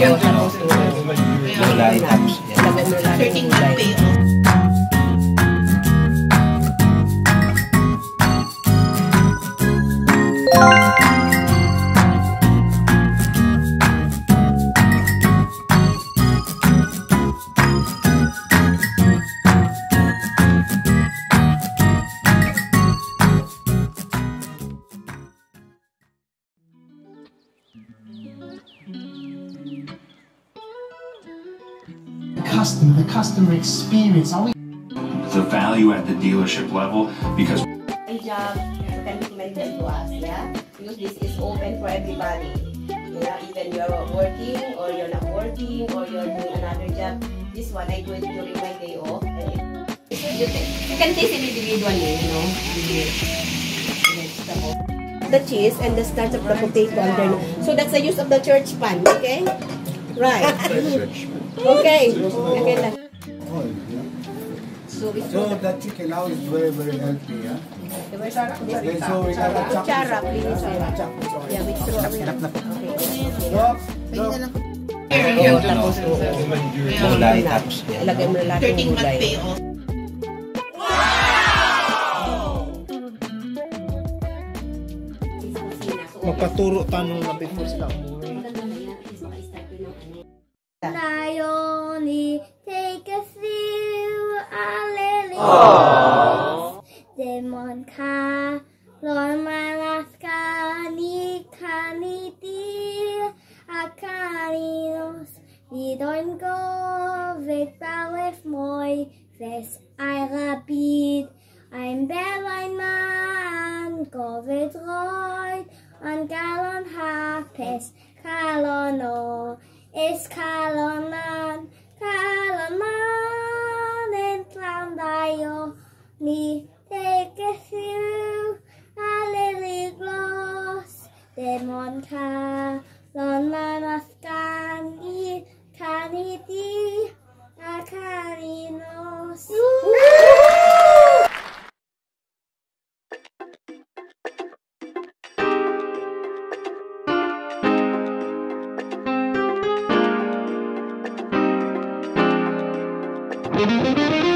Oo, tapos Gulay, tapos yan. lagay mo lang yung 13 gulay. month payoff. Customer, the customer experience. Are we the value at the dealership level because a job can be recommended to us, yeah? Because this is open for everybody. Yeah, even you're working or you're not working or you're doing another job. This one I do it during my day off. And it, you, can, you can taste it individually, you know. The, the cheese and the starch of the potato underneath. So that's the use of the church pan, okay? Right. Okay. Okay lang. So, that chicken now is very, very healthy, yeah? Then so we have a chakra, please. Yeah, we throw away. Okay. Okay. Area so, tapos oo. Mulay tapos. Ilagay mo na lahat yung mulay. Magpaturo tanong na before sila. Naomi, take a few alleluia. Dim ond calon mae'n asgani canu di a canu nos. Nid o'n gofyd balef mwy, fes ail a byd. A'n belain ma'n gofyd roed, ond galon hapus, calon o. is kalonan, kalonan, and tayo, ni take a few, a lily gloss, Thank